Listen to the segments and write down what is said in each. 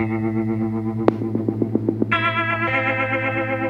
Thank mm-hmm. you.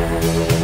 Thank